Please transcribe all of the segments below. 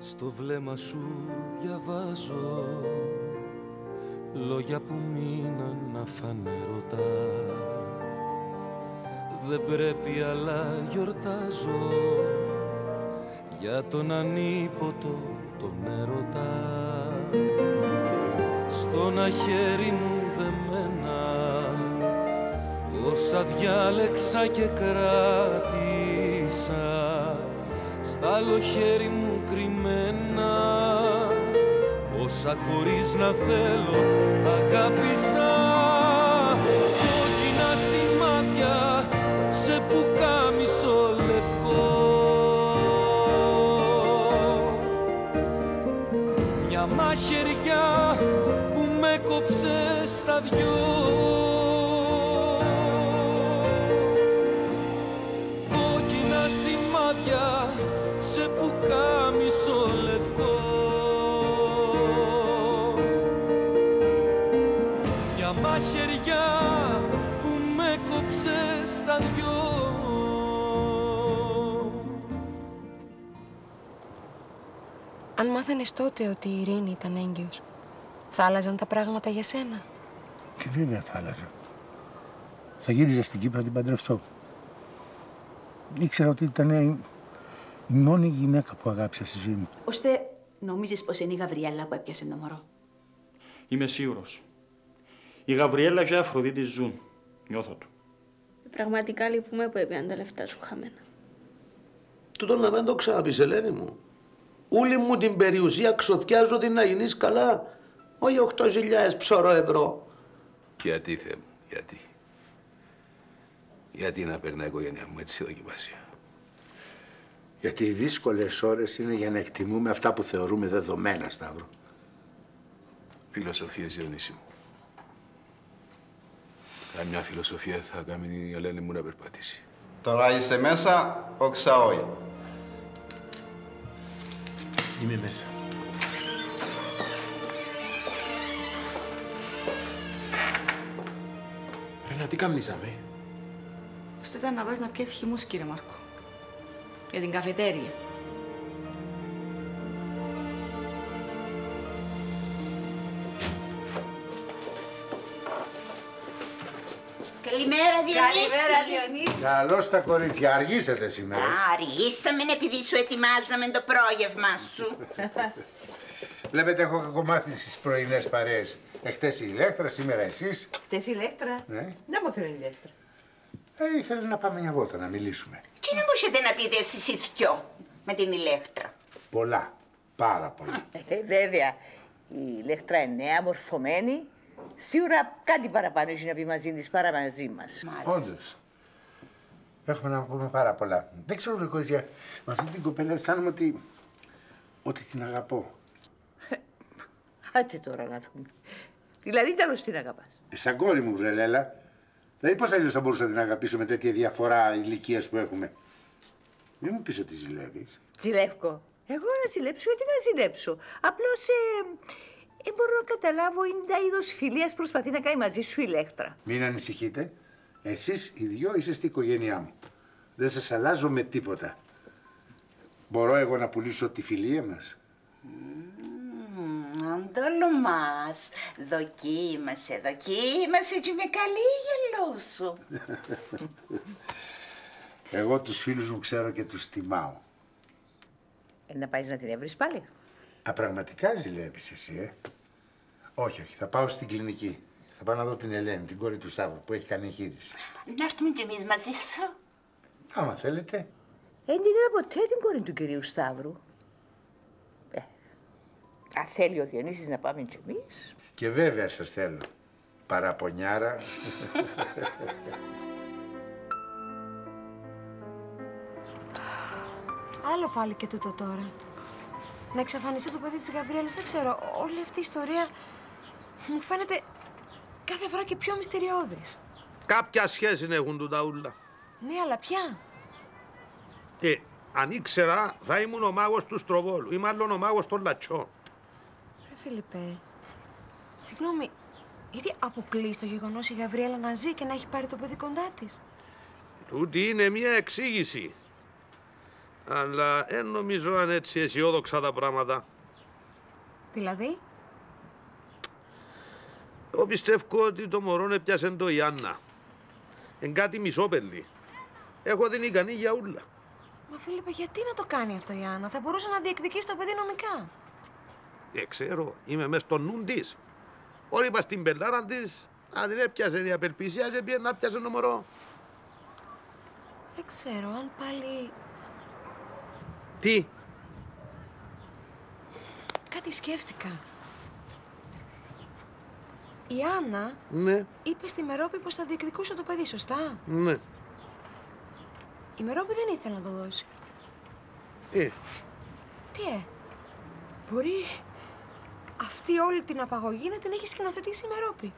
Στο βλέμμα σου διαβάζω Λόγια που μείναν να φανερωτά Δεν πρέπει αλλά γιορτάζω Για τον ανίποτο τον έρωτα. Στον αχέρι μου δεμένα Όσα διάλεξα και κράτησα Στα άλλο χέρι μου κρυμμένα Όσα χωρίς να θέλω αγάπησα Αν μάθαινες τότε ότι η Ειρήνη ήταν έγκυος, θα άλλαζαν τα πράγματα για σένα; Και βέβαια θα άλλαζα. Θα γύριζα στην Κύπρο να την παντρευτώ. Ήξερα ότι ήταν η, η μόνη γυναίκα που αγάπησα στη ζωή μου. Ώστε νομίζεις πως είναι η Γαβριέλα που έπιασε το μωρό; Είμαι σίγουρος. Η Γαβριέλα και η Αφροδίτη ζουν. Νιώθω το. Πραγματικά λυπούμε που έπιαν τα λεφτά σου χαμένα. Τούτο να μην το ξαναπείς, Ελένη μου. Όλη μου την περιουσία ξοθιάζω την να γίνεις καλά. Όχι 8.000 ψωρό ευρώ. Γιατί, Θεέ μου, γιατί. Γιατί να περνάει η οικογένειά μου έτσι δοκιμασία. Γιατί οι δύσκολες ώρες είναι για να εκτιμούμε αυτά που θεωρούμε δεδομένα, Σταύρο. Φιλοσοφίες, Διονύση μου. Καμιά φιλοσοφία θα κάνει η Ελένη μου να περπατήσει. Τώρα είσαι μέσα, οξαόι. Είμαι μέσα. Ρε, να τι καμνίζαμε; Ώστε ήταν να πας να πιέσεις χυμούς, κύριε Μάρκο. Για την καφετέρια; Καλημέρα, Διονύση. Καλημέρα, Διονύση. Καλώς τα κορίτσια, αργήσατε σήμερα. Α, αργήσαμε επειδή σου ετοιμάζαμε το πρόγευμά σου. Βλέπετε, έχω κακομάθει στις πρωινές παρέες. Εχθές η Ηλέκτρα, σήμερα εσείς. Χτες η Ηλέκτρα. Ναι. Δεν μου θέλει η Ηλέκτρα. Ε, ήθελα να πάμε μια βόλτα, να μιλήσουμε. Τι να μπορούσατε να πείτε εσείς οι δυο με την Ηλέκτρα; Πολλά. Πάρα πολλά. Ε, βέβαια, η Ηλέκτρα είναι νέα, μορφωμένη. Σίγουρα κάτι παραπάνω έχει να πει μαζί της παρά μαζί μας. Όντως. Έχουμε να πούμε πάρα πολλά. Δεν ξέρω, βρε κορίτσια, με αυτή την κοπέλα αισθάνομαι ότι... ότι την αγαπώ. Άτσε τώρα να δούμε. Δηλαδή, τέλος την αγαπάς. Ε, σαν κόρη μου, βρε Λέλα. Δηλαδή, πώς αλλιώς θα μπορούσα να την αγαπήσω με τέτοια διαφορά ηλικίας που έχουμε; Μην μου πεις ότι ζηλεύεις. Ζηλεύκω. Εγώ να ζηλέψω, γιατί να ζηλέψω; Απλώς, ε, ε, μπορώ να καταλάβω, είναι τα είδος φιλίας προσπαθεί να κάνει μαζί σου η Ηλέκτρα. Μην ανησυχείτε. Εσείς οι δυο είστε στην οικογένειά μου. Δεν σας αλλάζω με τίποτα. Μπορώ εγώ να πουλήσω τη φιλία μας; Αντόλμας, δοκίμασε, δοκίμασε και με καλή γελό σου. Εγώ τους φίλους μου ξέρω και τους τιμάω. Ε, να πάεις να την έβρεις πάλι. Α, πραγματικά ζηλεύεις εσύ, ε. Όχι, όχι, θα πάω στην κλινική. Θα πάω να δω την Ελένη, την κόρη του Σταύρου, που έχει κάνει εγχείρηση. Να έρθουμε κι εμείς μαζί σου. Άμα θέλετε. Ε, δεν είδα ποτέ την κόρη του κυρίου Σταύρου. Ε, αν θέλει ο Διονύσης να πάμε κι εμείς. Και βέβαια σας θέλω. Παραπονιάρα. Άλλο πάλι και τούτο τώρα. Να εξαφανιστεί το παιδί της Γαβριέλης, δεν ξέρω. Όλη αυτή η ιστορία μου φαίνεται κάθε φορά και πιο μυστηριώδης. Κάποια σχέση έχουν του τα ούλα. Ναι, αλλά ποια; Ε, αν ήξερα, θα ήμουν ο μάγος του Στροβόλου ή μάλλον ο μάγος των Λατσών. Ρε Φιλιππέ, συγγνώμη, γιατί αποκλεί το γεγονός η Γαβριέλα να ζει και να έχει πάρει το παιδί κοντά της; Τούτη είναι μια εξήγηση. Αλλά δεν νομίζω αν έτσι αισιόδοξα τα πράγματα. Δηλαδή, Εγώ πιστεύω ότι το μωρό έπιασε το η Άννα. Εν κάτι μισόπελη. Έχω την ικανή για ούλα. μα Φίλιππε, γιατί να το κάνει αυτό η Άννα; Θα μπορούσε να διεκδικήσει το παιδί νομικά. Δεν ξέρω, είμαι μες στο νου της. Όλοι είπα στην πελάρα της, αν την έπιασε η απελπισία, σε πήγε να πιάσε το μωρό. Δεν ξέρω, αν πάλι Τι, κάτι σκέφτηκα. Η Άννα ναι, είπε στη Μερόπη πως θα διεκδικούσε το παιδί, σωστά; ναι. Η Μερόπη δεν ήθελε να το δώσει. Ε, Τι ε, μπορεί αυτή όλη την απαγωγή να την έχει σκηνοθετήσει η Μερόπη;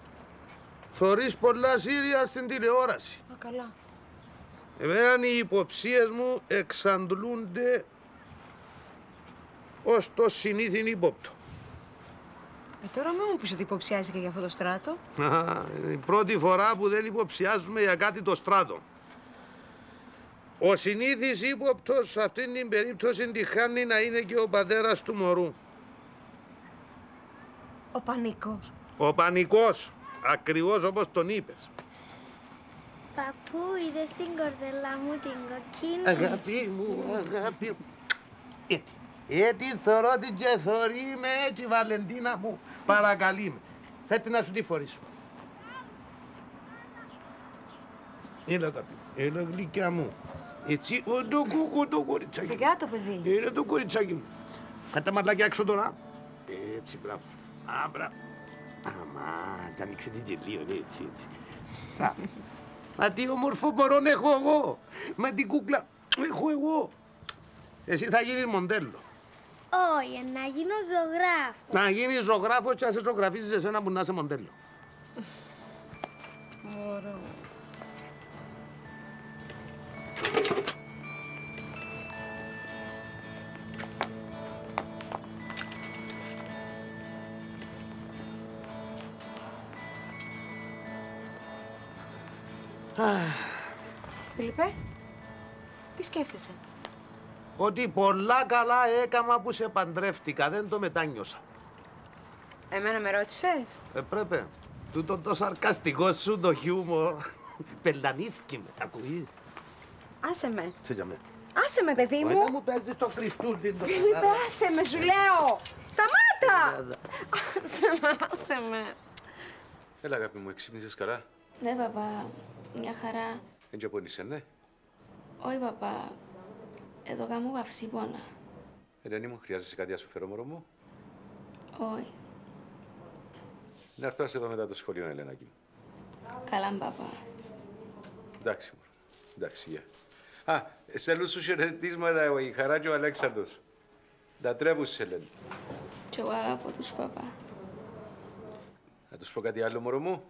θωρείς πολλά σύρια στην τηλεόραση. Μα καλά. Εμένα οι υποψίες μου εξαντλούνται ως το συνήθιν ύποπτο. Ε, τώρα μην μου πεις ότι υποψιάζει και για αυτό το στράτο. Α, είναι η πρώτη φορά που δεν υποψιάζουμε για κάτι το στράτο. Ο συνήθις ύποπτος σε αυτήν την περίπτωση τυχάνει να είναι και ο πατέρας του μωρού. Ο Πανίκος. Ο πανικός, ακριβώς όπως τον είπες. Παππού, είδες την κορδέλα μου την κοκκίνη. Αγάπη μου, αγάπη μου. Έτσι. Έτσι θωρώ την και θωρεί με έτσι Βαλεντίνα μου. Παρακαλεί με. Φέρτε να σου τη φορήσω. Έλα αγάπη μου. Έλα γλυκιά μου. Έτσι, ο, το κουκου, το κοριτσάκι. μου. Σιγά το παιδί. Είναι το κοριτσάκι μου. Κάτω τα μαλλάκια έξω τώρα. Έτσι, μπράβο. Α, μπράβο. Αμά, τα ανοίξετε και λίγο, έτσι, έτσι. Μπράβο. Μα τι όμορφο μωρόν έχω εγώ. Με την κούκλα έχω εγώ. Εσύ θα γίνεις μοντέλο. Όχι, να γίνω ζωγράφος. Να γίνεις ζωγράφος και να σε ζωγραφίζεις εσένα που να είσαι μοντέλο. Φίλιππε, τι σκέφτεσαι; Ότι πολλά καλά έκαμα που σε παντρεύτηκα, δεν το μετάνιωσα. Εμένα με ρώτησες; Ε, πρέπει. Τούτο το σαρκαστικό σου το χιούμορ. Πελανίτσκι με, ακούεις; Άσε με. Σε για μέ. Άσε με, παιδί Όχι μου. να μου παίζεις το κρυφτούλι. το Φίλιππε, καλά. άσε με, σου λέω. Σταμάτα. Έλα. Άσε με, άσε με. Έλα, αγάπη μου, εξύπνησες καλά; Ναι, παπά, μια χαρά. Δεν τζαπώνεσαι, ναι; Όχι, παπά, εδώ κάνω βαυσί πόνα. Ελένη μου, χρειάζεσαι κάτι να σου φέρω, μωρό μου; Όχι, Να έρθω να σε δω μετά το σχολείο, Ελένακι μου. καλά, παπά. Εντάξει, μωρό. Εντάξει, γεια. Α, στέλνουν σου χαιρετίσματα η Χαρά και ο Αλέξανδρος. Τα τρέβους, Ελένη. Κι εγώ αγαπώ τους παπά. Να τους πω κάτι άλλο, μωρό μου;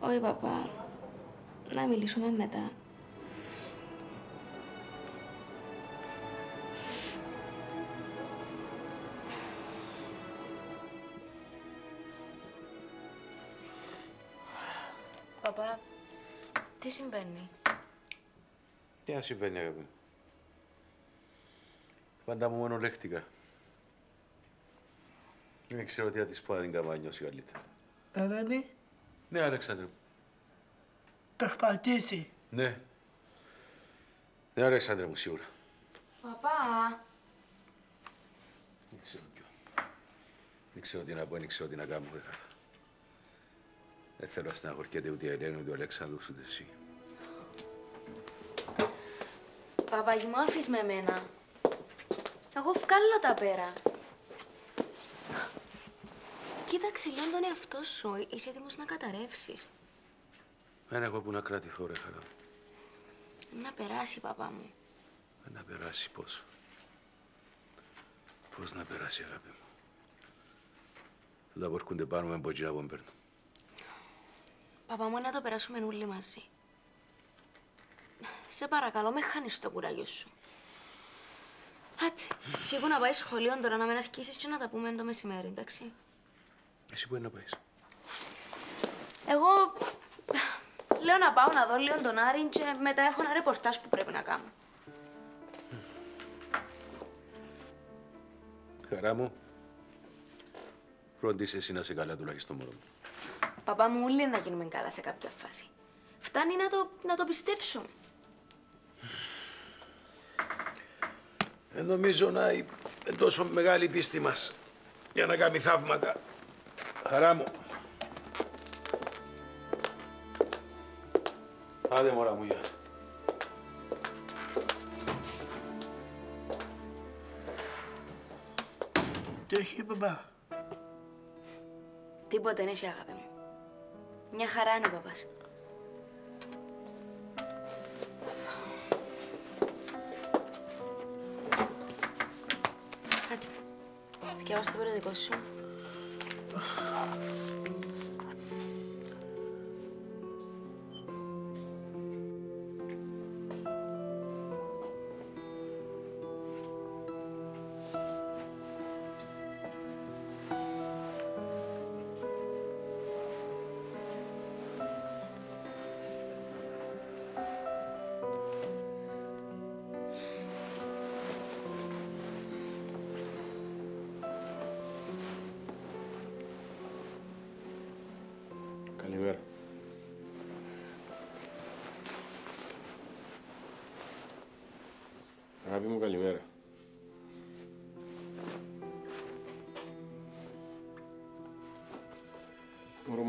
Όχι, παπά, να μιλήσουμε μετά. Συμβαίνει; Τι να συμβαίνει, αγάπη μου. Πάντα μου μόνο λέχτηκα. Δεν ξέρω τι να της πω να την κάνω να νιώσει καλύτερα. Ελένη, Ναι, Αλέξανδρε. μου. περπατήσει. Ναι. Ναι, Αλέξανδρε μου, σίγουρα. Παπά, Δεν ξέρω ποιο. Δεν ξέρω τι να πω, δεν ξέρω τι να κάνω. ρε. Δεν θέλω να στεναχωριέται ούτε η Ελένη, ούτε ο Αλέξανδρος, ούτε εσύ. Παπαγι μου άφης με εμένα. Εγώ βγάλω τα πέρα. Κοίταξε λίγο τον εαυτό σου. Είσαι έτοιμος να καταρρεύσεις. Δεν έχω που να κρατηθώ, ρε χαρά. Να περάσει, παπά μου. Να περάσει πώς; Πώς να περάσει, αγάπη μου; Τα που έρχονται πάνω με μποτσίνα που παίρνω. Παπά μου, να το περάσουμε όλοι μαζί. Σε παρακαλώ, με χάνεις το κουράγιο σου. Άτσι, σίγουρα να πάεις σχολείο τώρα να μην αρχίσεις και να τα πούμε το μεσημέρι, εντάξει. Εσύ που είναι να πάεις. Εγώ λέω να πάω να δω λίγο τον Άρη και μετά έχω ένα ρεπορτάζ που πρέπει να κάνω. Χαρά μου. Φρόντισε εσύ να είσαι καλά τουλάχιστον μόνο μου. Παπά μου, όλοι να γίνουμε καλά σε κάποια φάση. Φτάνει να το, να το πιστέψουμε. Δεν νομίζω να είναι τόσο μεγάλη η πίστη μας για να κάνει θαύματα. Χαρά μου. Άντε μωρά μου, γεια. Τι έχει, μπαμπά; Τίποτα δεν έχει, αγάπη μου. Μια χαρά είναι ο παπάς. Διαβάσου το περιοδικό σου.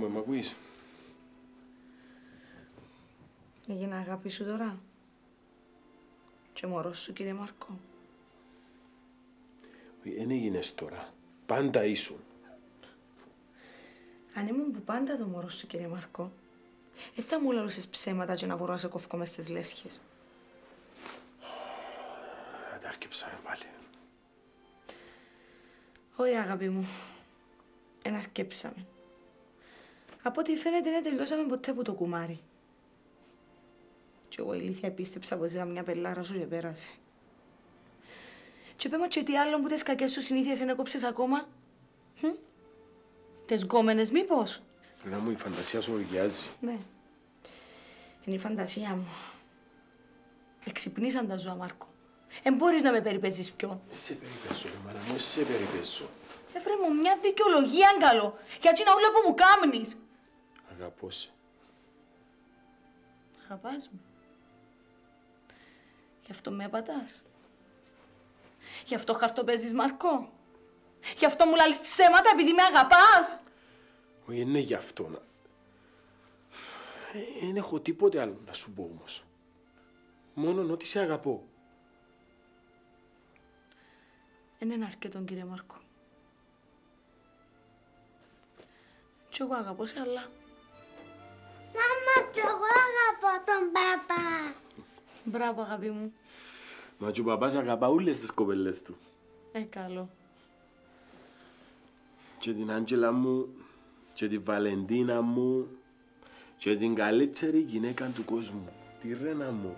Μου, μ' ακούεις; Έγινε αγάπη σου τώρα. Και μωρός σου, κύριε Μάρκο. Δεν έγινες τώρα. Πάντα ήσουν. Αν ήμουν που πάντα το μωρό σου, κύριε Μάρκο, δεν θα μου λαλούσες ψέματα και να βρω να σε κόφκω μες στις λέσχες. Θα τα αρκεψάμε πάλι. Όχι, αγάπη μου. Εν αρκέψαμε. Από ό,τι φαίνεται δεν τελειώσαμε ποτέ που το κουμάρι. Κι εγώ ηλίθια πίστεψα πως ήταν μια πελάρα σου και πέρασε. Και πέμα και τι άλλο που τις κακές σου συνήθειες δεν έκοψες ακόμα; Χμ; Τις γκόμενες μήπως; Να μου η φαντασία σου οργιάζει. Ναι. Είναι η φαντασία μου. Εξυπνήσαν τα ζώα, Μάρκο. Εν μπορείς να με περιπέζεις πιο. Σε περιπέσω, ρε μάνα μου, σε περιπέσω. Έφερε μου μια δικαιολογία, καλό. Γιατί να όλα που μου κάμνεις. Αγαπώ σε. Αγαπάς με. Γι' αυτό με πατάς. Γι' αυτό χαρτοπέζεις, Μάρκο. Γι' αυτό μου λάλεις ψέματα επειδή με αγαπάς. Όχι, είναι γι' αυτό να... Δεν έχω τίποτε άλλο να σου πω όμως. Μόνο ότι σε αγαπώ. Δεν είναι αρκετό, κύριε Μάρκο. Κι εγώ αγαπώ σε, αλλά Μάμα, κι εγώ αγαπώ τον παπά. μπράβο, αγάπη μου. Μα και ο παπάς αγαπά όλες τις κοπελές του. Ε, καλό. Και την Άντζελα μου, και την Βαλεντίνα μου, και την καλύτερη γυναίκα του κόσμου, τη Ρένα μου.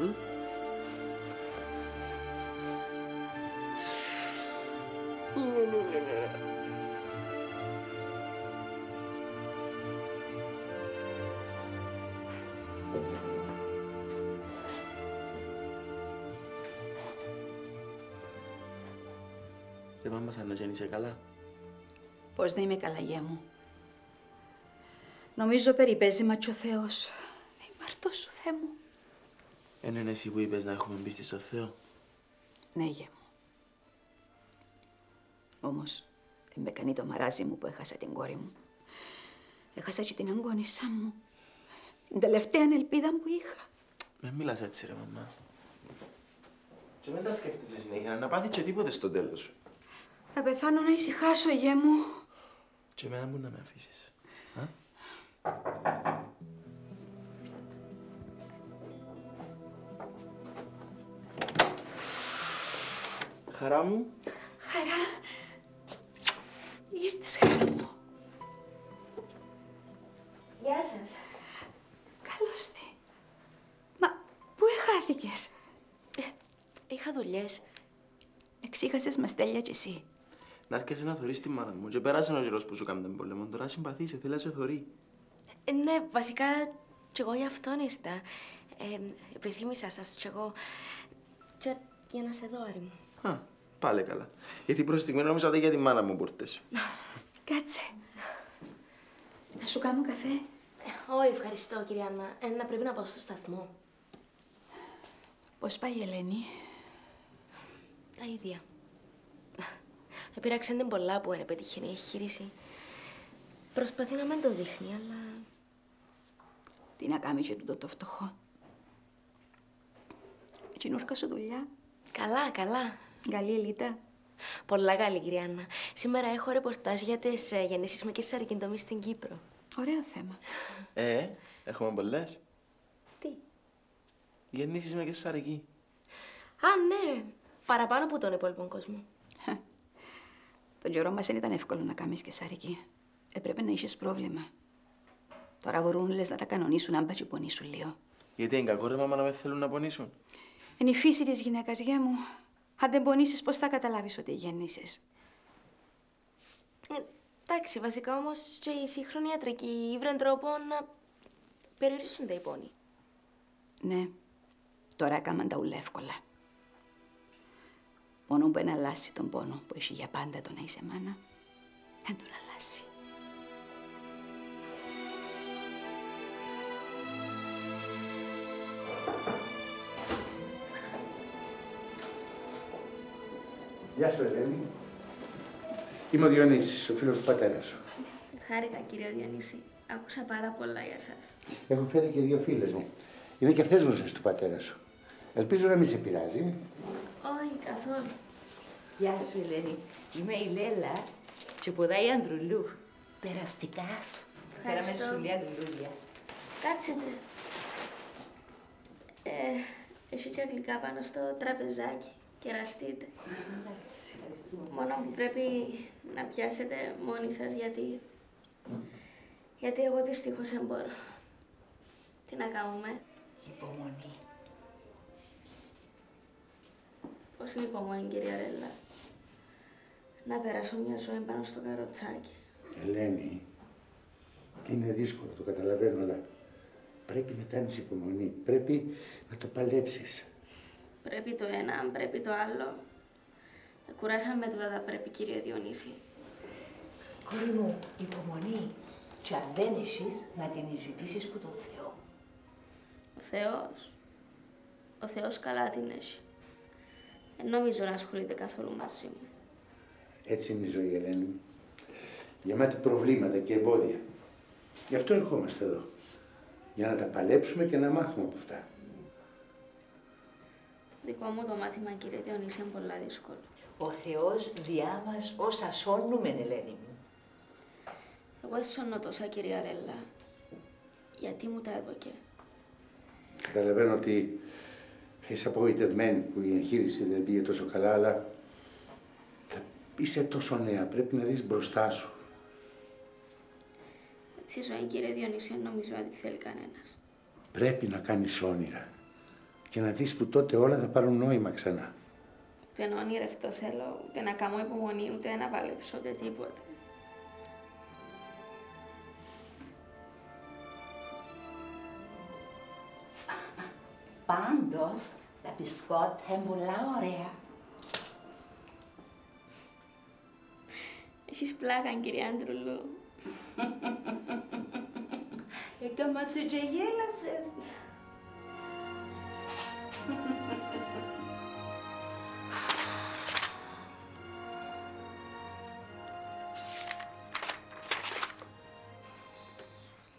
Μμ; Ρε μάμα, σαν να δεν είσαι καλά; Πώς δεν είμαι καλά, γέ μου. Νομίζω περιπέζει μα και ο Θεός. Δεν είμαι αρτός σου, Θεέ μου. Εν είναι εσύ που είπες να έχουμε πίστη στο Θεό. Ναι, γέ μου. Όμως, δεν με κάνει το μαράζι μου που έχασα την κόρη μου. Έχασα και την αγκόνισσα μου. Την τελευταία ελπίδα που είχα. Με μιλάς έτσι ρε μαμά. Και μην τα σκέφτεσαι συνέχεια, να πάθει και τίποτε στο τέλος. Να πεθάνω να ησυχάσω, γέ μου. Και εμένα μου να με αφήσεις. Α; Χαρά μου. Χαρά. Ήρθες, χαρά μου. Γεια σας. Καλώς τι. Μα πού εχάθηκες; Είχα δουλειές. Εξήχασες με στέλια κι εσύ. Να έρχεσαι να θωρείς τη μάνα μου και πέρασε ο καιρός που σου κάνει τον πόλεμο. Τώρα συμπαθείσαι, θέλει να σε θωρεί. Ε, ναι, βασικά κι εγώ γι' αυτόν ήρθα. Ε, επιθύμησα σας κι εγώ. Και Για να σε δω, Άρη μου. Α, πάλι καλά. Γιατί προς τη στιγμή νόμιζα ότι για τη μάνα μου μπορτές. Κάτσε. Να σου κάνω καφέ. Όχι, ευχαριστώ, κυρία Άννα. Ε, να πρέπει να πάω στο σταθμό. Πώς πάει η Ελένη; Τα ίδια. Επήραξαν την πολλά που είναι πετυχαίνει η εγχείρηση. Προσπαθεί να μην το δείχνει, αλλά... Τι να κάνει και τούτο το φτωχό; Έτσι νουρκα σου δουλειά. Καλά, καλά. Καλή ελίτα. Πολλά καλή, κυρία Άννα. Σήμερα έχω ρεπορτάζ για τις ε, γεννήσεις με κεσαρική τομή στην Κύπρο. Ωραίο θέμα. Ε, έχουμε πολλές. Τι; Γεννήσεις με και σαρική. Α, ναι. Παραπάνω από τον υπόλοιπο κόσμο. Τον καιρό μας δεν ήταν εύκολο να κάνεις και σαρική. Έπρεπε να είχες πρόβλημα. Τώρα μπορούν λες να τα κανονίσουν αν και πονήσουν λίγο. Γιατί είναι κακό ρε μάμα να με θέλουν να πονήσουν; Είναι η φύση της γυναίκας, γέ μου. Αν δεν πονήσεις, πώς θα καταλάβεις ότι γεννήσεις. Ε, εντάξει, βασικά όμως και οι σύγχρονοι ιατρικοί ήβραν τρόπο να περιορίσουν τα οι πόνοι. Ναι, τώρα έκαναν τα ούλα εύκολα. Μόνο που να αλλάσει τον πόνο που έχει για πάντα το να είσαι μάνα, δεν τον αλλάσει. Γεια σου, Ελένη. Είμαι ο Διονύσης, ο φίλος του πατέρα σου. Χάρηκα, κύριε Διονύση. Άκουσα πάρα πολλά για σας. Έχω φέρει και δύο φίλες μου. Είναι και αυτές γνωστές του πατέρα σου. Ελπίζω να μην σε πειράζει. Όχι, καθόλου. Γεια σου, Ελένη. Είμαι η Λέλα και ποδάει η Ανδρουλού. Περαστικά σου. Φέραμε Ευχαριστώ. σουλιά λουλούδια. Κάτσετε. Ε, έχει και αγγλικά πάνω στο τραπεζάκι. Κεραστείτε. Μόνο που πρέπει να πιάσετε μόνοι σας γιατί... Γιατί εγώ δυστυχώς δεν μπορώ. Τι να κάνουμε; Υπομονή. Πώς είναι υπομονή, κυρία Ρέλα. Να περάσω μια ζωή πάνω στο καροτσάκι; Ελένη, είναι δύσκολο, το καταλαβαίνω, αλλά πρέπει να κάνεις υπομονή. Πρέπει να το παλέψεις. Πρέπει το ένα, πρέπει το άλλο. Ε, Κουράσαμε τούτα τα πρέπει, κύριε Διονύση. Κόρη μου, υπομονή. Και αν δεν έχεις, να την ζητήσεις που τον Θεό. Ο Θεός, ο Θεός καλά την έχει. Δεν νομίζω να ασχολείται καθόλου μαζί μου. Έτσι είναι η ζωή, Ελένη μου. Γεμάτη προβλήματα και εμπόδια. Γι' αυτό ερχόμαστε εδώ. Για να τα παλέψουμε και να μάθουμε από αυτά. Δικό μου το μάθημα, κύριε Διονύση, είναι πολλά δύσκολο. Ο Θεός διά μας όσα σώνουμε, Ελένη μου. Εγώ έσωνω τόσα, κυρία Ρέλα. Γιατί μου τα έδωκε; Καταλαβαίνω ότι είσαι απογοητευμένη που η εγχείρηση δεν πήγε τόσο καλά, αλλά θα- είσαι τόσο νέα. Πρέπει να δεις μπροστά σου. Έτσι η ζωή, κύριε Διονύση, δεν νομίζω ότι θέλει κανένας. Πρέπει να κάνεις όνειρα και να δεις που τότε όλα θα πάρουν νόημα ξανά. Ούτε να ονειρευτώ θέλω, ούτε να κάνω υπομονή, ούτε να παλέψω, ούτε τίποτε. Πάντως, τα μπισκότ είναι πολλά ωραία. Έχεις πλάκα, κύριε Άντρουλου. Έκαμα σου και γέλασες.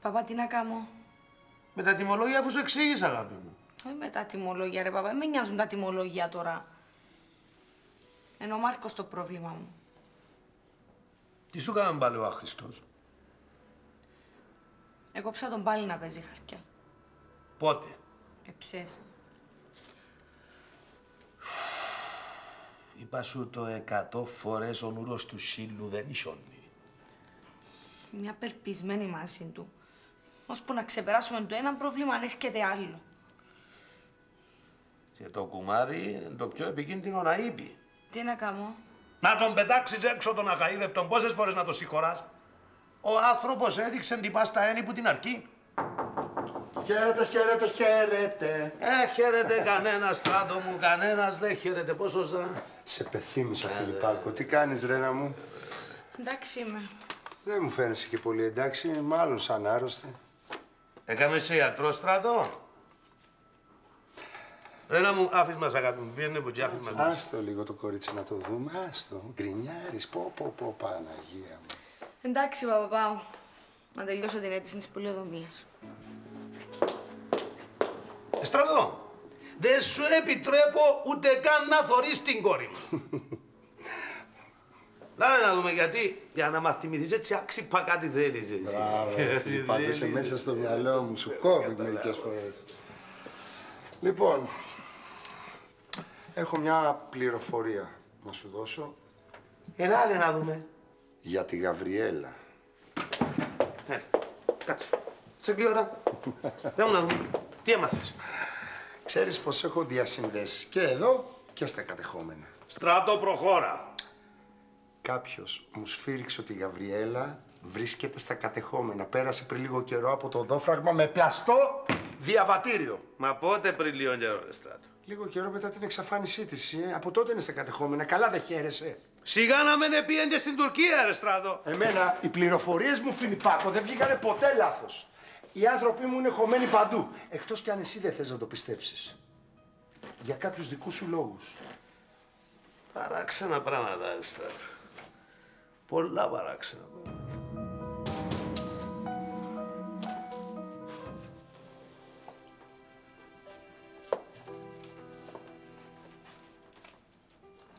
Παπά, τι να κάνω; Με τα τιμολόγια αφού σου εξήγησα, αγάπη μου. Όχι με τα τιμολόγια, ρε παπά. Δεν με νοιάζουν τα τιμολόγια τώρα. Είναι ο Μάρκος το πρόβλημα μου. Τι σου κάναμε πάλι ο άχρηστος; Έκοψα τον πάλι να παίζει χαρτιά. Πότε; Εψές. Είπα σου το εκατό φορές ο νουρός του σύλλου δεν ισιώνει. Μια πελπισμένη μαζί του. Ώσπου να ξεπεράσουμε το ένα πρόβλημα, αν έρχεται άλλο. Και το κουμάρι είναι το πιο επικίνδυνο να είπε. Τι να κάνω; Να τον πετάξεις έξω τον αχαήρευτον, πόσες φορές να το συγχωράς; Ο άνθρωπος έδειξε την πάστα ένι που την αρκεί. Χαίρετε, χαίρετε, χαίρετε. Ε, χαίρετε κανένα στράτο μου, κανένας δεν χαίρετε. Πώ σωστά. Σε πεθύμησα, Φιλιππάκο. Τι κάνεις, Ρένα μου; Εντάξει είμαι. Δεν μου φαίνεσαι και πολύ εντάξει, μάλλον σαν άρρωστη. Έκαμε σε ιατρό στράτο; Ρένα μου, άφης μας αγάπη μου, βγαίνει από εκεί, άφης μας μέσα. Άστο λίγο το κορίτσι να το δούμε, άστο. Γκρινιάρης, πω, πω, πω, Παναγία μου. Εντάξει, παπαπάω. Να τελειώσω την αίτηση της πολιοδομίας. Ε, Στράτο, δεν σου επιτρέπω ούτε καν να θωρείς την κόρη μου. Λάρε να δούμε γιατί, για να μας θυμηθείς έτσι άξιπα κάτι θέλεις εσύ. Μπράβο, Φιλιππάκο, είσαι μέσα στο μυαλό μου, σου κόβει μερικές φορές. Λοιπόν, έχω μια πληροφορία να σου δώσω Ελάτε να δούμε. για τη Γαβριέλα. Ε, κάτσε. Σε κλείωρα. Δεν μου να δούμε. Τι έμαθες; Ξέρεις πως έχω διασυνδέσεις και εδώ και στα κατεχόμενα. Στράτο προχώρα. Κάποιος μου σφύριξε ότι η Γαβριέλα βρίσκεται στα κατεχόμενα. Πέρασε πριν λίγο καιρό από το δόφραγμα με πιαστό διαβατήριο. Μα πότε πριν λίγο καιρό, ρε Στράτο. Λίγο καιρό μετά την εξαφάνισή της. ε. Από τότε είναι στα κατεχόμενα. Καλά δεν χαίρεσαι. Σιγά να μην πήγαινε στην Τουρκία, ρε Στράτο. Εμένα οι πληροφορίες μου, Φιλιππάκο, δεν βγήκανε ποτέ λάθος. Οι άνθρωποι μου είναι χωμένοι παντού. Εκτός κι αν εσύ δεν θες να το πιστέψεις. Για κάποιους δικούς σου λόγους. Παράξενα πράγματα, ρε Στράτο. Πολλά παράξενα πράγματα.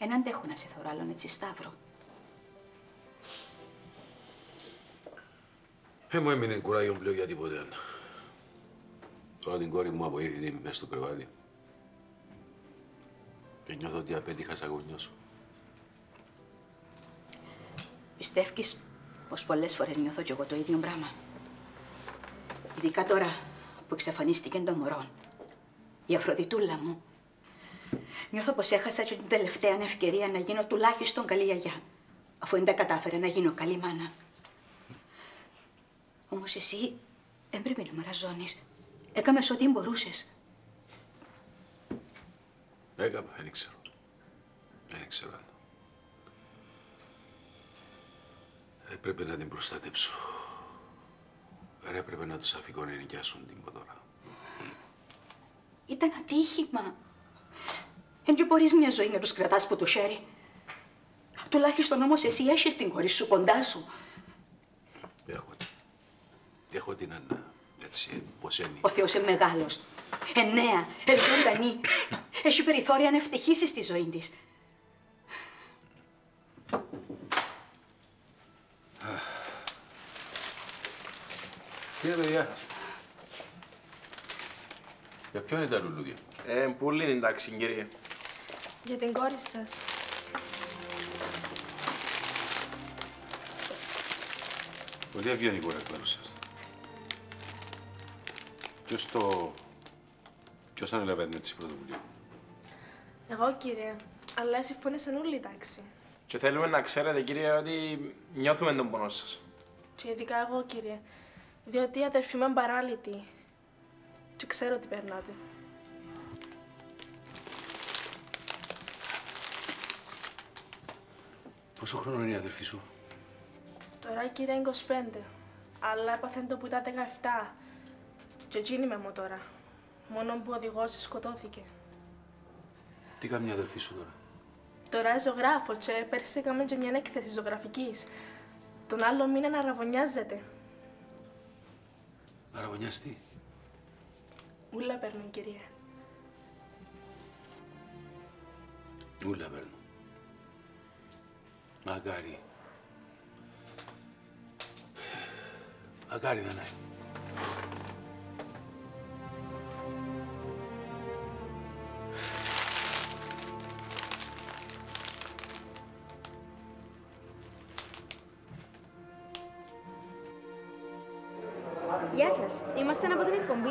Εν αντέχω να σε θωρώ άλλον έτσι, Σταύρο. Δεν μου έμεινε κουράγιο πλέον για τίποτε. άλλο. Τώρα την κόρη μου αβοήθητη μέσα στο κρεβάτι. Και νιώθω ότι απέτυχα σαν γονιός. Πιστεύεις πως πολλές φορές νιώθω κι εγώ το ίδιο πράγμα; Ειδικά τώρα που εξαφανίστηκε το μωρό. Η Αφροδιτούλα μου. Νιώθω πως έχασα και την τελευταία ευκαιρία να γίνω τουλάχιστον καλή γιαγιά. Αφού δεν τα κατάφερα να γίνω καλή μάνα. Όμως εσύ δεν πρέπει να μαραζώνεις. Έκαμες ό,τι μπορούσες. Έκανα, δεν ήξερα. Δεν ήξερα. αν. Έπρεπε να την προστατέψω. Δεν έπρεπε να τους αφήκω να νοικιάσουν την τώρα. Ήταν ατύχημα. Δεν και μπορείς μια ζωή να τους κρατάς από το χέρι. Τουλάχιστον όμως εσύ έχεις την κόρη σου κοντά σου. Έχω την. Έχω την Ανά. Έτσι, πώς είναι. Ο Θεός είναι μεγάλος. Εννέα, εζωντανή. Έχει περιθώρια να ευτυχήσει στη ζωή της. Τι είναι, παιδιά; Για ποιον είναι τα λουλούδια; Ε, πολύ εντάξει, κύριε. Για την κόρη σας. Πολύ ευγενικό εκ μέρους σας. Ποιος το... Ποιος ανέλαβε έτσι πρωτοβουλία. Εγώ, κύριε. Αλλά συμφώνησαν όλοι η τάξη. Και θέλουμε να ξέρετε, κύριε, ότι νιώθουμε τον πόνο σας. Και ειδικά εγώ, κύριε. Διότι η αδερφή μου είναι παράλυτη. Και ξέρω τι περνάτε. Πόσο χρόνο είναι η αδερφή σου; Τώρα, κύριε, είναι 25. Αλλά έπαθε το που ήταν 17. Και εκείνη είμαι μου τώρα. Μόνο που ο οδηγός της σκοτώθηκε. Τι κάνει η αδερφή σου τώρα; Τώρα ζωγράφος και πέρσι έκαμε και μια έκθεση ζωγραφικής. Τον άλλο μήνα να ραβωνιάζεται. Αραβωνιαστή. Ούλα παίρνουν, κύριε. Ούλα παίρνω. Μακάρι. Μακάρι δεν είναι.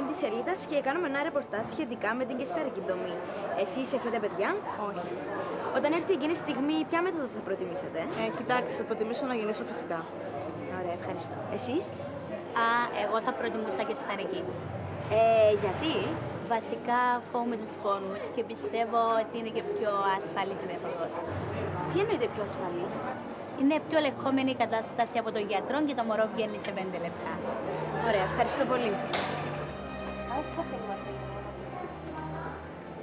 Της Ελίτα και κάνουμε ένα ρεπορτάζ σχετικά με την κεσάρικη δομή. Εσείς έχετε παιδιά, Όχι. Όταν έρθει εκείνη η στιγμή, ποια μέθοδο θα προτιμήσετε, Ε, κοιτάξτε, θα προτιμήσω να γεννήσω φυσικά. Ωραία, ευχαριστώ. Εσείς, Α, εγώ θα προτιμούσα και σαρική. Ε, γιατί; Βασικά φοβούμαι τους πόνους και πιστεύω ότι είναι και πιο ασφαλής η μέθοδος. Τι εννοείται πιο ασφαλής; Είναι πιο ελεγχόμενη η κατάσταση από τον γιατρό και το μωρό βγαίνει σε 5 λεπτά. Ωραία, ευχαριστώ πολύ.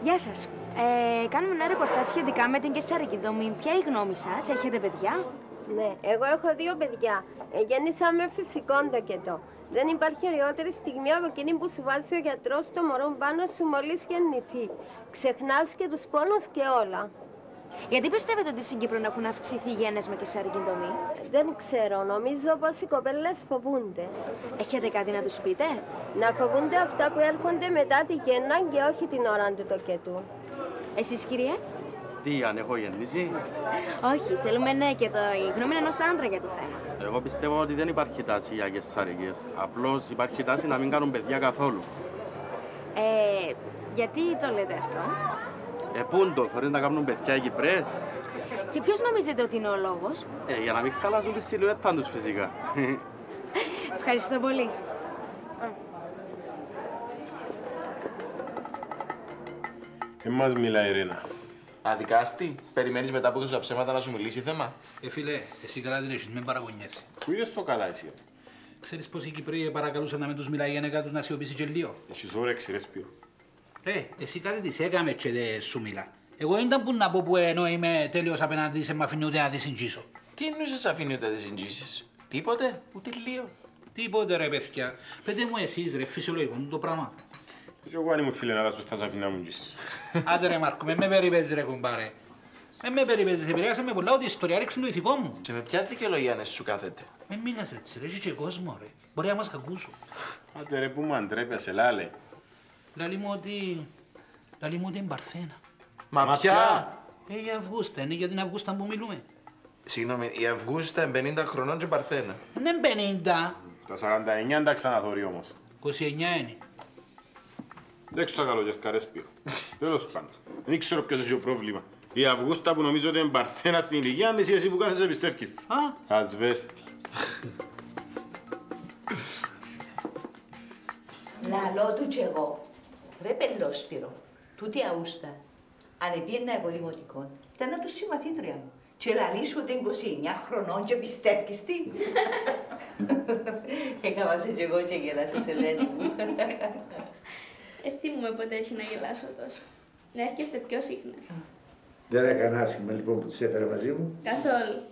Γεια σας. Ε, κάνουμε ένα ρεπορτάζ σχετικά με την κεσάρικη δομή. Ποια είναι η γνώμη σας, έχετε παιδιά; Ναι, εγώ έχω δύο παιδιά. Ε, γέννησα με φυσικό τοκετό. Δεν υπάρχει ωραιότερη στιγμή από εκείνη που σου βάζει ο γιατρός το μωρό πάνω σου μόλις γεννηθεί. Ξεχνάς και τους πόνους και όλα. Γιατί πιστεύετε ότι στην Κύπρο έχουν αυξηθεί οι γέννες με κεσάρικη δομή; Δεν ξέρω, νομίζω πως οι κοπέλες φοβούνται. Έχετε κάτι να τους πείτε; Να φοβούνται αυτά που έρχονται μετά τη γέννα και όχι την ώρα του τοκετού. Εσείς κύριε; Τι, αν έχω γεννήσει. Όχι, θέλουμε ναι και το, η γνώμη ενός άντρα για το θέμα. Εγώ πιστεύω ότι δεν υπάρχει τάση για κεσάρικες. Απλώς υπάρχει τάση να μην κάνουν παιδιά καθόλου. Ε, γιατί το λέτε αυτό; Ε, πούν το, θέλουν να κάνουν παιδιά οι Κυπρές. Και ποιος νομίζετε ότι είναι ο λόγος; Ε, για να μην χαλάσουν τη σιλουέτα τους φυσικά. Ευχαριστώ πολύ. Δεν μας μιλάει η Ρένα. Αδικάστη, περιμένεις μετά από τόσα ψέματα να σου μιλήσει θέμα; Ε, φίλε, εσύ καλά την έχεις, μην παραγωνιέσαι. Πού είδες το καλά εσύ; Ξέρεις πως οι Κυπρέοι παρακαλούσαν να μην τους μιλάει η γενέκα τους να σιωπήσει και λίγο. Έχεις όρεξη ρε Σπύρο. Ε, εσύ κάτι της έκαμε και δεν σου μιλά. Εγώ ήταν που να πω που ενώ είμαι τέλειος απέναντι σε μ' αφήνει ούτε να της συγγύσω. Τι εννοούσες αφήνει ούτε να της συγγύσεις. Τίποτε, ούτε λίγο. Τίποτε ρε παιδιά. Πετε μου εσείς ρε, φυσιολογικό είναι το πράγμα. Και εγώ αν ήμουν φίλε να σου θα σ' αφήνω να μου γύσεις. Άντε ρε Μάρκο, με με περιπέζεις ρε κουμπάρε. Με με περιπέζεις, επηρέασε με πολλά ότι η ιστορία ρίξει το ηθικό μου. Και με ποια δικαιολογία να σου κάθεται; Με μίλας έτσι ρε, έχει και κόσμος ρε. Μπορεί να μας κακούσουν. Άντε ρε που μου αντρέπιασε, λάλε. Λαλή μου ότι... Λαλή μου ότι είναι Παρθένα. Μα, Μα ποια; ποια; Ε, η Αυγούστα, είναι για την Αυγούστα που μιλούμε. Συγγνώμη, η Αυγούστα είναι 50 χρονών και παρθένα. Είναι 50. Τα 49 δεν τα ξαναθωρεί όμως. 29 είναι. Δεν ξέρω καλό και ρε Σπύρο. Τέλος πάντων. Δεν ξέρω ποιος έχει το πρόβλημα. Η Αυγούστα που νομίζω ότι είναι παρθένα στην ηλικία, αν εσύ εσύ που κάθεσαι πιστεύεις τη. Α. Ασβέστη. Λαλό του κι εγώ. Ρε πελόσπυρο, τούτη αούστα. Αν επίαινα εγώ δημοτικό, ήταν να του συμμαθήτρια μου. Και λαλή σου ότι είναι 29 χρονών και πιστεύεις τι. Έκανα σε κι εγώ και γέλασες, Ελένη μου. Ε, θυμούμαι ποτέ έχει να γελάσω τόσο. Να έρχεστε πιο συχνά. Δεν έκανα άσχημα λοιπόν που τις έφερα μαζί μου. Καθόλου.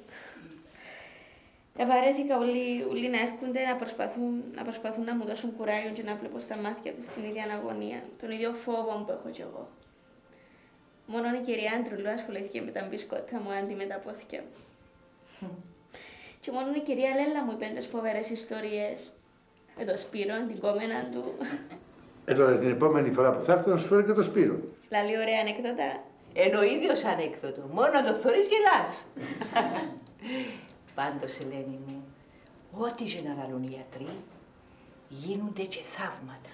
Ευαρέθηκα όλοι, όλοι να έρχονται να προσπαθούν, να προσπαθούν να μου δώσουν κουράγιο και να βλέπω στα μάτια τους την ίδια αγωνία, τον ίδιο φόβο που έχω κι εγώ. Μόνο η κυρία Αντρουλού ασχολήθηκε με τα μπισκότα μου αντί με τα πόθηκια μου. και μόνο η κυρία Λέλα μου είπε τις φοβερές ιστορίες με το Σπύρο, την κόμενα του. Ε, τώρα την επόμενη φορά που θα έρθω να σου φέρω και το Σπύρο. Λαλή ωραία ανεκδότα. Ενώ ο ίδιος ανέκδοτο. Μόνο να το θωρείς γελάς. Πάντως, Ελένη μου, ό,τι και να λαλούν οι γιατροί, γίνονται και θαύματα.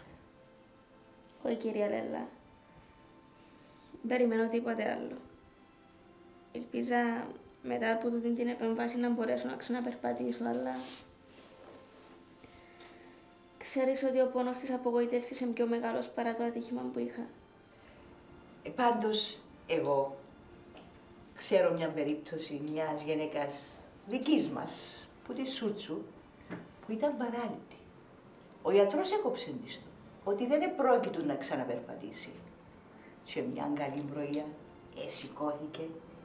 Όχι κυρία Λέλα. Δεν περιμένω τίποτε άλλο. Ελπίζα μετά από τούτη την επέμβαση να μπορέσω να ξαναπερπατήσω, αλλά... Ξέρεις ότι ο πόνος της απογοήτευσης είναι πιο μεγάλος παρά το ατύχημα που είχα. Ε, πάντως, εγώ ξέρω μια περίπτωση μιας γυναίκας δικής μας, που τη Σούτσου, που ήταν παράλυτη. Ο γιατρός έκοψε της του, ότι δεν επρόκειτο να ξαναπερπατήσει. Σε μια καλή πρωία, εσηκώθηκε,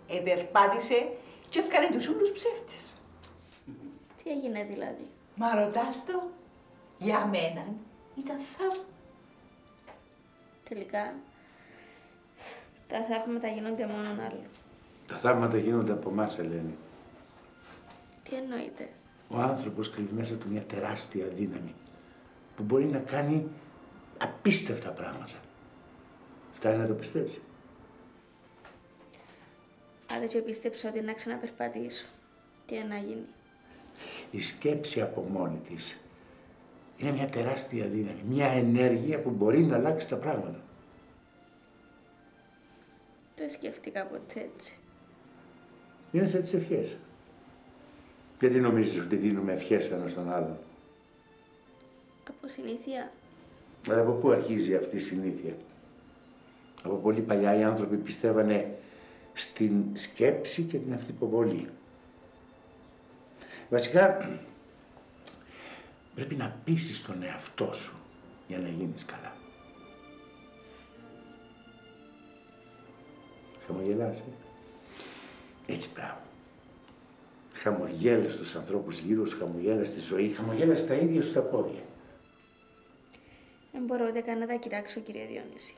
επερπάτησε και έφκανε τους ούλους ψεύτες. Τι έγινε δηλαδή; Μα ρωτάς το, για μένα ήταν θαύμα. Τελικά, τα θαύματα γίνονται μόνον άλλο. Τα θαύματα γίνονται από εμάς, Ελένη. Τι εννοείται; Ο άνθρωπος κρύβει μέσα του μια τεράστια δύναμη που μπορεί να κάνει απίστευτα πράγματα. Φτάνει να το πιστέψει. Άντε και πίστεψα ότι να ξαναπερπατήσω. Τι να γίνει. Η σκέψη από μόνη της είναι μια τεράστια δύναμη, μια ενέργεια που μπορεί να αλλάξει τα πράγματα. Δεν σκέφτηκα ποτέ έτσι. Είναι σαν τις ευχές. Γιατί νομίζεις ότι δίνουμε ευχές ο ένας τον άλλον; Από συνήθεια. Αλλά από πού αρχίζει αυτή η συνήθεια; Από πολύ παλιά οι άνθρωποι πιστεύανε στην σκέψη και την αυτοποβολή. Βασικά, πρέπει να πείσεις τον εαυτό σου για να γίνεις καλά. Χαμογελάς, ε; Έτσι μπράβο. Χαμογέλα στους ανθρώπους γύρω σου, χαμογέλα στη ζωή, χαμογέλα στα ίδια σου τα πόδια. Δεν μπορώ ούτε καν να τα κοιτάξω, κύριε Διονύση.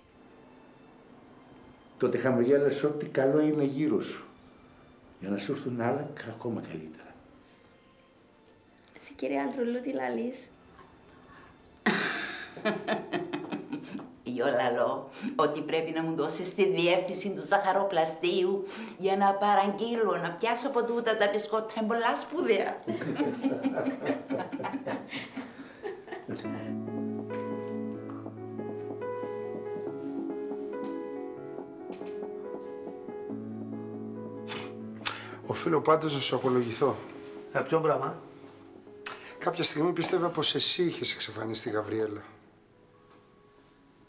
Τότε χαμογέλα ό,τι καλό είναι γύρω σου. Για να σου έρθουν άλλα ακόμα καλύτερα. Εσύ, κύριε Αντρουλού, τι λαλείς. Γιο λαλό ότι πρέπει να μου δώσεις τη διεύθυνση του ζαχαροπλαστείου για να παραγγείλω, να πιάσω από τούτα τα μπισκότα. Είναι πολλά σπουδαία. Οφείλω πάντως να σου απολογηθώ. Για ποιο πράγμα; Κάποια στιγμή πίστευα πως εσύ είχες εξαφανίσει τη Γαβριέλα.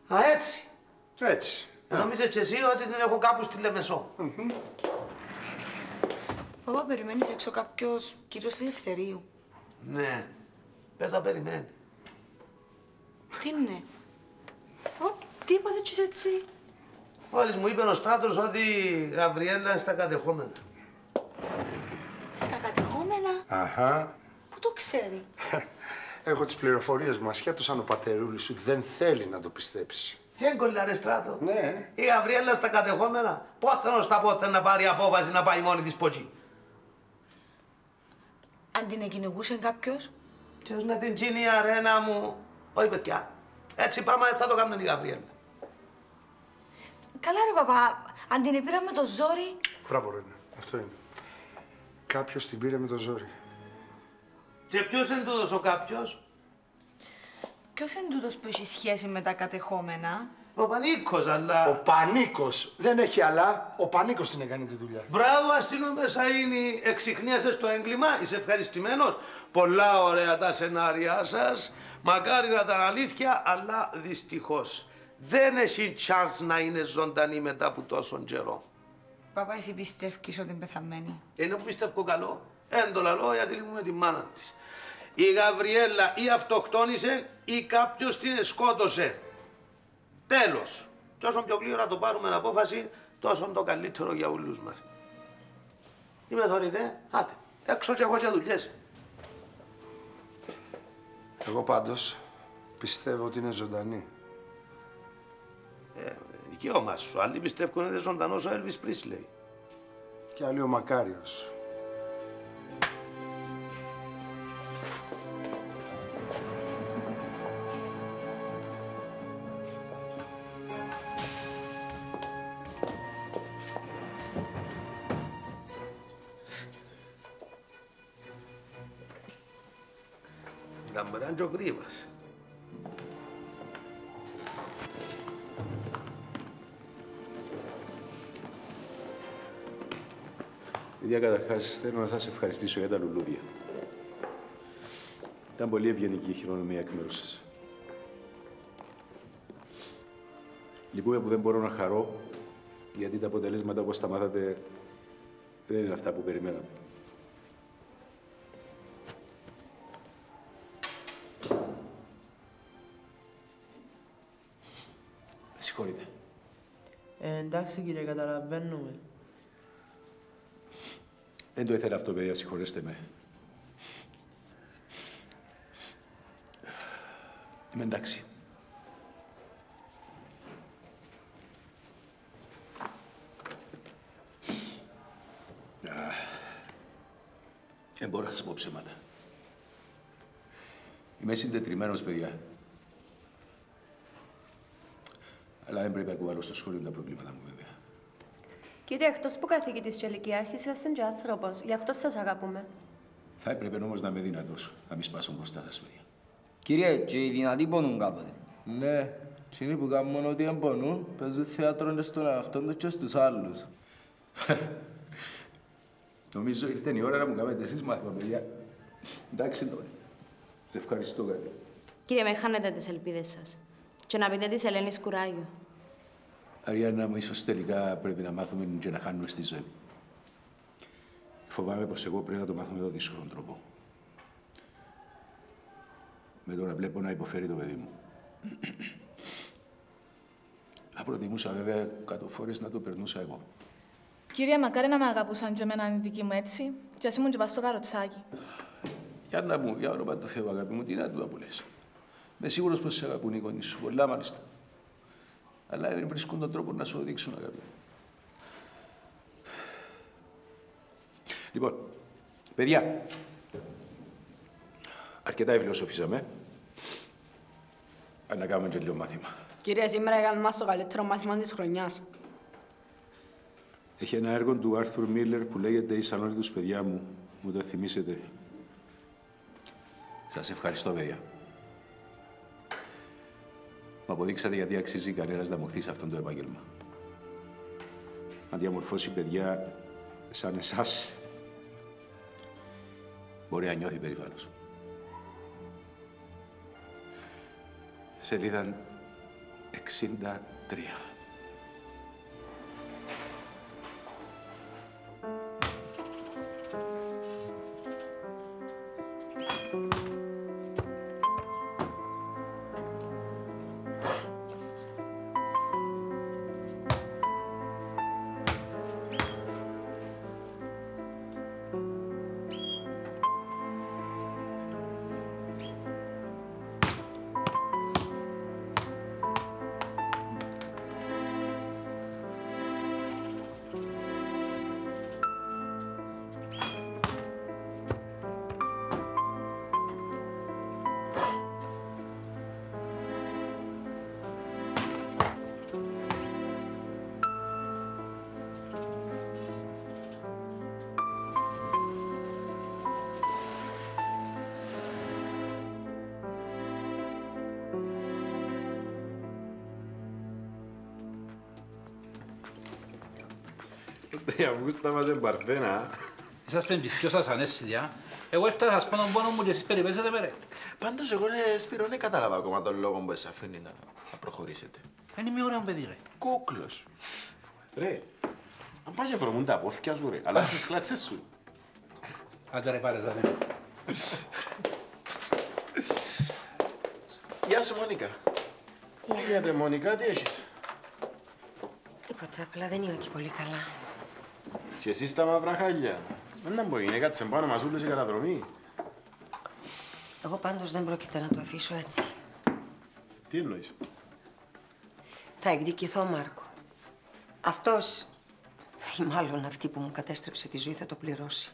Α, έτσι. Έτσι. Ε, Νόμιζες και εσύ ότι την έχω κάπου στη Λεμεσό. Παπά, περιμένεις έξω κάποιος κύριος Ελευθερίου; Ναι. Πέτα περιμένει. Τι είναι; Ω, τι είπατε έτσι; Έτσι. Μόλις μου είπε ο Στράτος ότι η Γαβριέλα είναι στα κατεχόμενα. Στα κατεχόμενα; Αχα. Πού το ξέρει; Έχω τις πληροφορίες μου, ασχέτως αν ο πατερούλης σου δεν θέλει να το πιστέψει. Έγκολα ρε Στράτο. Ναι. Η Γαβριέλα στα κατεχόμενα. Πόθενο στα πόθεν να πάρει απόφαση να πάει μόνη της ποτσί. Αν την εκκυνηγούσε κάποιος; Ποιος να την τσίνει η αρένα μου. Όχι παιδιά. Έτσι πράγμα δεν θα το κάνουν η Γαβριέλα. Καλά ρε παπά, αν την πήραμε με το ζόρι. Μπράβο Ρένα, αυτό είναι. Κάποιος την πήρε με το ζόρι. Και ποιος είναι τούτος ο κάποιος; Ποιος είναι τούτος που έχει σχέση με τα κατεχόμενα; Ο Πανίκος, αλλά... Ο Πανίκος. Δεν έχει αλλά. Ο Πανίκος την έκανε τη δουλειά. Μπράβο, αστυνομία Σαΐνη. Εξυχνίασες το έγκλημα. Είσαι ευχαριστημένος. Πολλά ωραία τα σενάρια σας. Μακάρι να ήταν αλήθεια, αλλά δυστυχώς. Δεν έχει chance να είναι ζωντανή μετά από τόσο καιρό. Παπά, εσύ πιστεύεις ότι είναι πεθαμένη; Είναι που πιστεύω καλό. Εν το λαλό γιατί λυγούμε τη μάνα της. Η Γαβριέλα ή αυτοκτόνησε ή κάποιος την σκότωσε. Τέλος. Και όσο πιο γλύωρα το πάρουμε απόφαση, τόσο το καλύτερο για όλους μας. Είμαι θωρητέ, άτε, έξω και έχω και δουλειές. Εγώ πάντως πιστεύω ότι είναι ζωντανή. Ε, δικαίωμα σου. Άλλοι πιστεύουν ότι είναι ζωντανός ο Έλβις Πρίσλεϊ. Και άλλοι ο Μακάριος. Λαμπράν και ο Γρήβας. Παιδιά, καταρχάς θέλω να σας ευχαριστήσω για τα λουλούδια. Ήταν πολύ ευγενική η χειρονομία εκ μέρους σας. Λυπούμε που δεν μπορώ να χαρώ, γιατί τα αποτελέσματα, όπως τα μάθατε, δεν είναι αυτά που περιμέναμε. Εντάξει κύριε, καταλαβαίνουμε. Δεν το ήθελα αυτό, παιδιά, συγχωρέστε με. Είμαι εντάξει. Δεν μπορώ να σας πω ψέματα. Είμαι συντετριμένος, παιδιά. Αλλά δεν πρέπει να κουβαλώ στο σχολείο τα προβλήματα μου, βέβαια. Κύριε, εκτός που καθηγητής και ηλικιάρχης, είσαστε και άνθρωπος. Γι' αυτό σας αγαπούμε. Θα έπρεπε όμως να είμαι δυνατός, να μην σπάσω μπροστά σας, παιδιά. Κύριε, και οι δυνατοί πονούν κάποτε. Ναι, εκείνοι που κάνουν ό,τι δεν πονούν, παίζουν θέατρο και στον εαυτό τους και στους άλλους. Νομίζω ήρθε η ώρα να μου κάνετε εσείς μάθημα, παιδιά. Εντάξει τώρα. Σε ευχαριστώ, κάτι. Κύριε, με χάνετε τις ελπίδες σας. Και να πείτε της Ελένης κουράγιο. Αριάννα μου, ίσως τελικά πρέπει να μάθουμε και να χάνουμε στη ζωή. Φοβάμαι πως εγώ πρέπει να το μάθω με τον δύσκολο τρόπο. Με το να βλέπω να υποφέρει το παιδί μου. Θα προτιμούσα βέβαια κάτω φορές να το περνούσα εγώ. Κύριε, μακάρι να με αγαπούσαν και εμένα οι δικοί μου έτσι, και ας ήμουν και πας στο καροτσάκι. Γιάννα μου, για όνομα του Θεού, αγάπη μου, τι είναι τούτα που λες. Είμαι σίγουρος πως σε αγαπούν οι γονείς σου, πολλά μάλιστα. Αλλά δεν βρίσκουν τον τρόπο να σου το δείξουν, αγάπη μου. Λοιπόν, παιδιά, αρκετά φιλοσοφήσαμε. Αν να κάνουμε και λίγο μάθημα. Κύριε, σήμερα έκανε μας το καλύτερο μάθημα της χρονιάς. Έχει ένα έργο του Άρθουρ Μίλλερ που λέγεται «Εις ανόριτους παιδιά μου». Μου το θυμίσετε. Σας ευχαριστώ, παιδιά. Μου αποδείξατε γιατί αξίζει κανένας να μοχθεί σε αυτό το επάγγελμα. Να διαμορφώσει παιδιά σαν εσάς, μπορεί να νιώθει περήφανος. Σελίδα 63. Είστε η Αυγούστα μας εμπαρθένα. Είσαστε τις πιο σας ανέστηλια. Εγώ έφτασα να σας πω τον πόνο μου και εσείς περιπέζετε με ρε. Πάντως εγώ ρε Σπύρο δεν κατάλαβα ακόμα τον λόγο που σας αφήνει να, να προχωρήσετε. Δεν είμαι ωραίο παιδί ρε. Κούκλος. Ρε, αν πάει και βρωμούν τα πόθηκια σου ρε, αλλά στις κλάτσες σου. Άντε ρε πάρε τα Γεια σου Μόνικα. Γεια. Γιατί Μόνικα, τι έχεις; Τίποτα, απλά δεν είμαι και πολύ καλά. Και εσύ στα μαύρα χάλια. Δεν να μπορεί, είναι κάτι πάνω μας ούλες η καταδρομή. Εγώ πάντως δεν πρόκειται να το αφήσω έτσι. Τι εννοείς; Θα εκδικηθώ, Μάρκο. Αυτός, ή μάλλον αυτή που μου κατέστρεψε τη ζωή, θα το πληρώσει.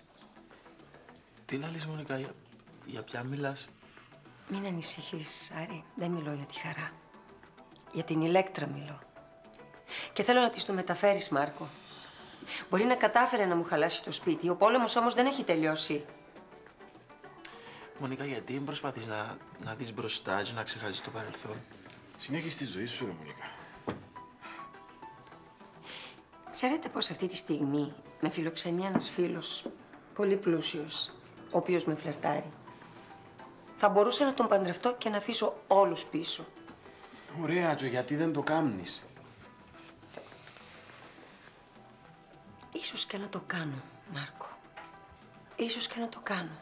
Τι λαλείς Μόνικα, για, για ποια μιλάς; Μην ανησυχείς, Άρη. Δεν μιλώ για τη χαρά. Για την ηλέκτρα μιλώ. Και θέλω να της το μεταφέρεις, Μάρκο. Μπορεί να κατάφερε να μου χαλάσει το σπίτι. Ο πόλεμος όμως δεν έχει τελειώσει. Μονικά, γιατί δεν προσπαθείς να, να δεις μπροστά και να ξεχάσεις το παρελθόν; Συνέχισε τη ζωή σου, ρε Μονικά. Ξέρετε πως αυτή τη στιγμή με φιλοξενεί ένας φίλος πολύ πλούσιος, ο οποίος με φλερτάρει. Θα μπορούσα να τον παντρευτώ και να αφήσω όλους πίσω. Ωραία, και γιατί δεν το κάμνεις. Ίσως και να το κάνω, Μάρκο. Ίσως και να το κάνω.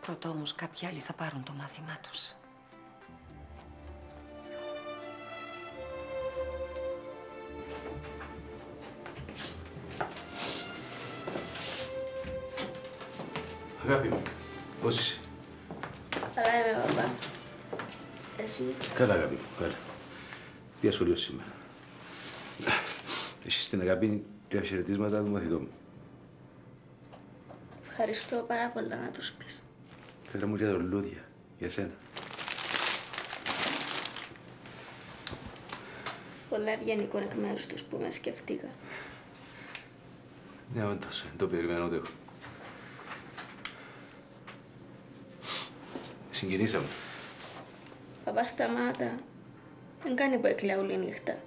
Πρώτα όμως κάποιοι άλλοι θα πάρουν το μάθημά τους. Αγάπη μου, πώς είσαι; Καλά είμαι, μπαμπά. Εσύ. Καλά, αγάπη μου, καλά. Πήγα σχολείο σήμερα; Εσύ στην αγάπη και χαιρετίσματα του μαθητού μου. Ευχαριστώ πάρα πολύ να τους πεις. Φέρα μου για λουλούδια, για σένα. Πολλά ευγενικό εκ μέρους τους που με σκεφτήκα. Ναι, όντως, δεν το περιμένω ούτε εγώ. Συγκινήσαμε. Παπά σταμάτα. Δεν κάνει που έκλαια όλη νύχτα.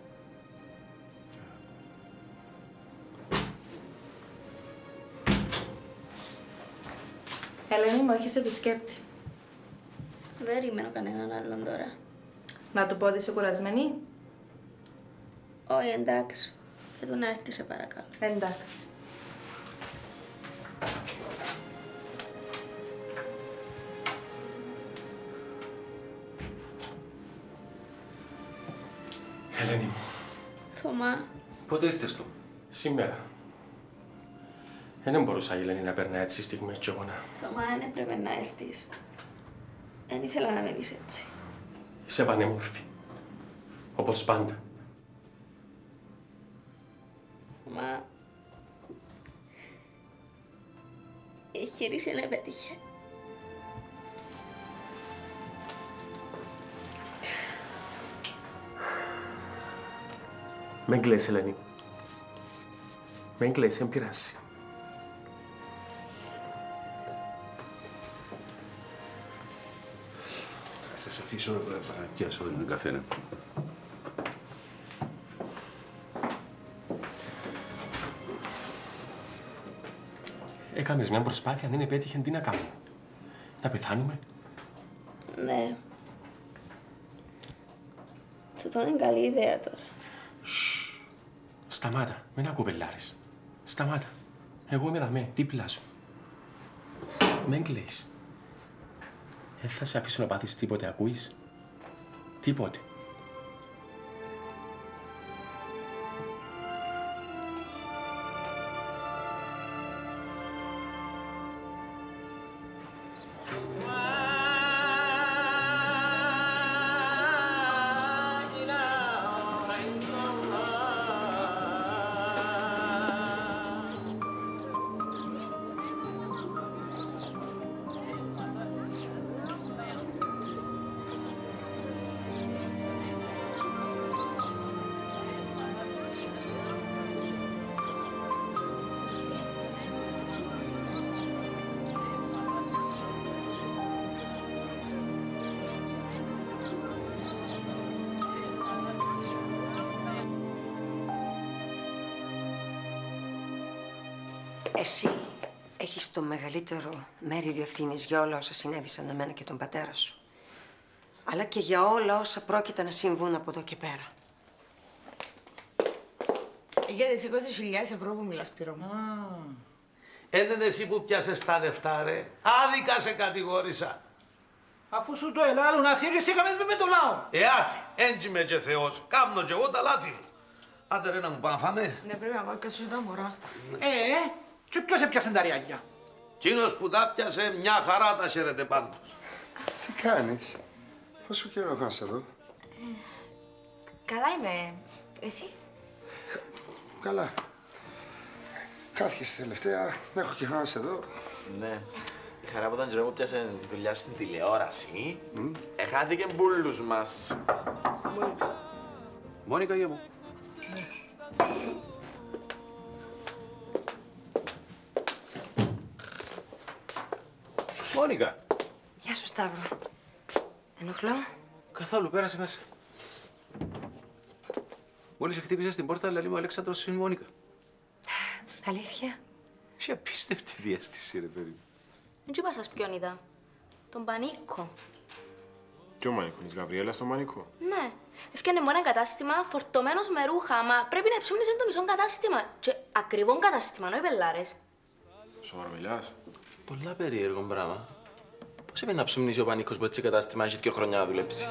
Ελένη μου, έχεις επισκέπτη. Δεν περιμένω κανέναν άλλον τώρα. Να του πω ότι είσαι κουρασμένη; Όχι, εντάξει. Και του να έρθει, σε παρακαλώ. Εντάξει. Ελένη μου, Θωμά, πότε ήρθες του. Σήμερα. Ε, δεν μπορούσα η Ελένη να περνάει έτσι στιγμές κι εγώ να... Θωμά, δεν έπρεπε να έρθεις. Δεν ήθελα να με δεις έτσι. Είσαι πανέμορφη. Όπως πάντα. Μα... Η εγχείρηση δεν επέτυχε. Μην κλαις, Ελένη. Μην κλαις, δεν πειράζει. Θα σας αφήσω να πιάσω έναν καφέ. ναι. Έκαμες μια προσπάθεια, δεν επέτυχε, τι να κάνουμε; Να πεθάνουμε; Ναι. Τούτο είναι καλή ιδέα τώρα. Σταμάτα, μην ακουπελάρεις. Σταμάτα. Εγώ είμαι δαμέ, δίπλα σου. Μην κλαις. Δεν θα σε αφήσω να πάθεις τίποτε, ακούεις; Τίποτε. Μεγαλύτερο μερίδιο ευθύνη για όλα όσα συνέβησαν εμένα και τον πατέρα σου. Αλλά και για όλα όσα πρόκειται να συμβούν από εδώ και πέρα. Για τις 20.000 ευρώ που μιλάς, Σπύρο μου. Έναν εσύ που πιάσες τα λεφτά, ρε. Άδικα σε κατηγόρησα. Αφού σου το ελάλουν αθήριο, εσύ καμές με με το λαό. Ε, άτι, έντζι με και Θεός. Κάμνω και εγώ τα λάθη μου. Άντε ρε να μου πάμε φάμε. Ναι, πρέπει να πάω και σου τα μωρά. Ε, ε, και ποιος έπιασε τα ριάλια; Κίνος που τα πιάσε μια χαρά τα χαίρεται πάντως. Τι κάνεις; Πόσο καιρό έχω να σε δω. Καλά είμαι. Εσύ; Καλά. Χάθηκες τελευταία. Δεν έχω και χρόνο να σε δω. Ναι. Η χαρά που τον καιρό που πιάσε δουλειά στην τηλεόραση, εχάθηκε μπούλους μας. Μόνικα, γεια μου. Μόνικα. Γεια σου, Σταύρο. Ενοχλώ. Καθόλου, πέρασε μέσα. Μόλις χτύπησες την πόρτα, λέει μου Αλέξανδρος είναι η Μόνικα. Αλήθεια; Έχει απίστευτη διέστηση, ρε παιδί. μου. Δεν είπα σας ποιον είδα. Τον Πανίκο. Ποιο μανικό, της Γαβριέλας στο μανικό. Ναι. Έφτιανε μου ένα κατάστημα φορτωμένος με ρούχα, μα πρέπει να ψήμνησε το μισό κατάστημα. Και ακριβό κατάστημα, όχι πελάρες. Σοβαρά μιλάς. Πολλά περίεργο πράγμα. Πώς έπαιρνε να ψουμνήσει ο Πανίκος που έτσι κατάστημα έχει δύο χρόνια να δουλέψει;